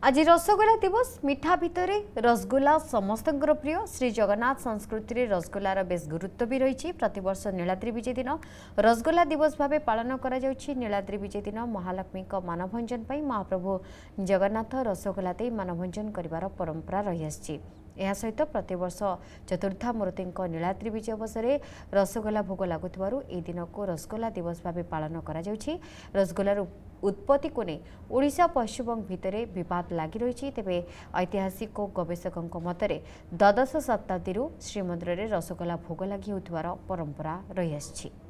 ଆଜି ରସଗୋଲା ଦିବସ ମିଠା ଭିତରେ ରସଗୋଲା ସମସ୍ତଙ୍କର ପ୍ରିୟ। ଶ୍ରୀ ଜଗନ୍ନାଥ ସଂସ୍କୃତିରେ ରସଗୋଲାର ବେଶ ଗୁରୁତ୍ୱ ବି ରହିଛି। ପ୍ରତିବର୍ଷ ନୀଳାଦ୍ରି ବିଜେ ଦିନ ରସଗୋଲା ଦିବସ ଭାବେ ପାଳନ କରାଯାଉଛି। ନୀଳାଦ୍ରି ବିଜେ ଦିନ ମହାଲକ୍ଷ୍ମୀଙ୍କ ମାନଭଞ୍ଜନ ପାଇଁ ମହାପ୍ରଭୁ ଜଗନ୍ନାଥ ରସଗୋଲା ଦେଇ ମାନଭଞ୍ଜନ କରିବାର ପରମ୍ପରା ରହିଆସିଛି। ଏହା ସହିତ ପ୍ରତିବର୍ଷ ଚତୁର୍ଦ୍ଧାମୂର୍ତ୍ତିଙ୍କ ନୀଳାଦ୍ରି ବିଜୟ ଅବସରରେ ରସଗୋଲା ଭୋଗ ଲାଗୁଥିବାରୁ ଏହି ଦିନକୁ ରସଗୋଲା ଦିବସ ଭାବେ ପାଳନ କରାଯାଉଛି। ରସଗୋଲାର ଉତ୍ପତ୍ତିକୁ ନେଇ ଓଡ଼ିଶା ପଶ୍ଚିମବଙ୍ଗ ଭିତରେ ବିବାଦ ଲାଗି ରହିଛି। ତେବେ ଐତିହାସିକ ଗବେଷକଙ୍କ ମତରେ ଦ୍ୱାଦଶ ଶତାବ୍ଦୀରୁ ଶ୍ରୀମନ୍ଦିରରେ ରସଗୋଲା ଭୋଗ ଲାଗି ହେଉଥିବାର ପରମ୍ପରା ରହିଆସିଛି।